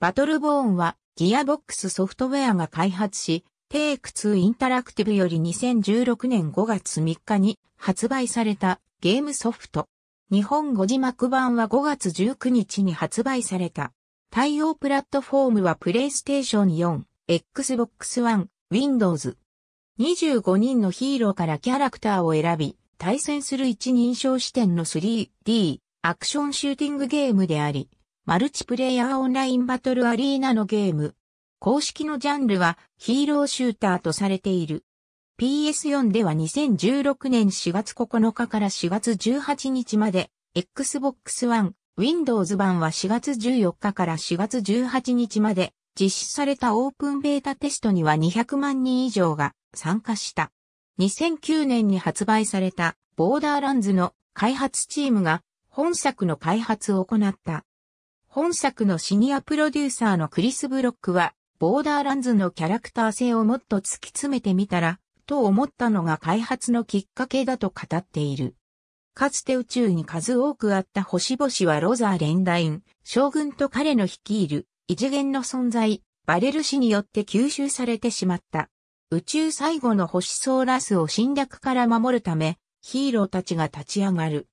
バトルボーンはギアボックスソフトウェアが開発し、テイク2インタラクティブより2016年5月3日に発売されたゲームソフト。日本語字幕版は5月19日に発売された。対応プラットフォームはプレイステーション4、Xbox One、Windows。25人のヒーローからキャラクターを選び、対戦する一人称視点の 3D アクションシューティングゲームであり、マルチプレイヤーオンラインバトルアリーナのゲーム。公式のジャンルはヒーローシューターとされている。PS4 では2016年4月9日から4月18日まで、Xbox One、Windows 版は4月14日から4月18日まで、実施されたオープンベータテストには200万人以上が参加した。2009年に発売されたボーダーランズの開発チームが本作の開発を行った。本作のシニアプロデューサーのクリス・ブロックは、ボーダーランズのキャラクター性をもっと突き詰めてみたら、と思ったのが開発のきっかけだと語っている。かつて宇宙に数多くあった星々はロザー・レンダイン、将軍と彼の率いる異次元の存在、バレル氏によって吸収されてしまった。宇宙最後の星ソーラスを侵略から守るため、ヒーローたちが立ち上がる。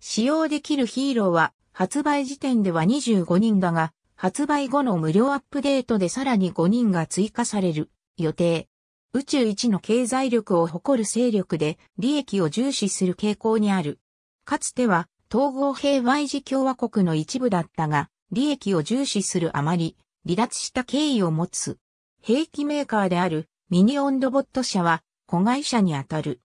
使用できるヒーローは発売時点では25人だが、発売後の無料アップデートでさらに5人が追加される予定。宇宙一の経済力を誇る勢力で利益を重視する傾向にある。かつては統合平和維持共和国の一部だったが、利益を重視するあまり離脱した経緯を持つ。兵器メーカーであるミニオンドボット社は子会社にあたる。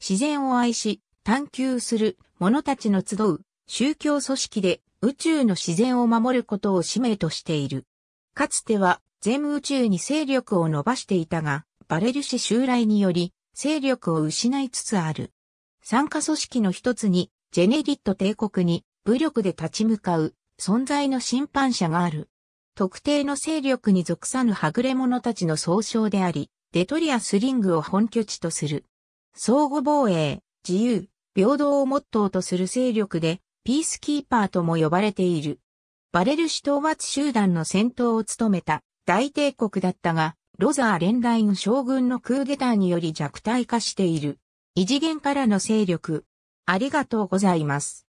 自然を愛し探求する者たちの集う宗教組織で宇宙の自然を守ることを使命としている。かつては全宇宙に勢力を伸ばしていたが、バレル氏襲来により勢力を失いつつある。参加組織の一つに、ジェネリット帝国に武力で立ち向かう存在の審判者がある。特定の勢力に属さぬはぐれ者たちの総称であり、デトリアスリングを本拠地とする。相互防衛、自由、平等をモットーとする勢力で、ピースキーパーとも呼ばれている。バレル市討伐集団の戦闘を務めた大帝国だったが、ロザー連ライン将軍のクーデターにより弱体化している。異次元からの勢力。ありがとうございます。